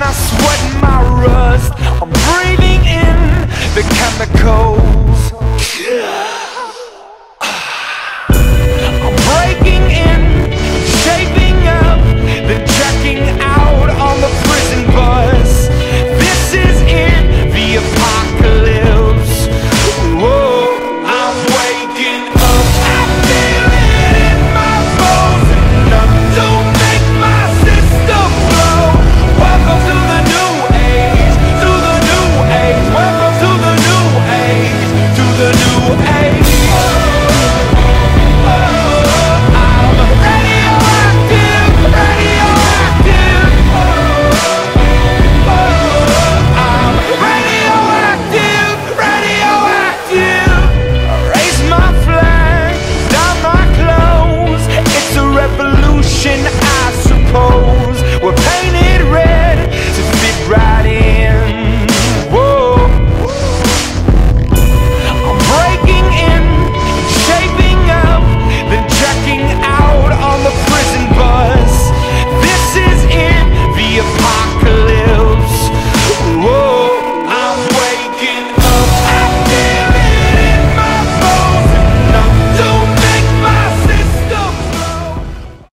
I sweat my rust.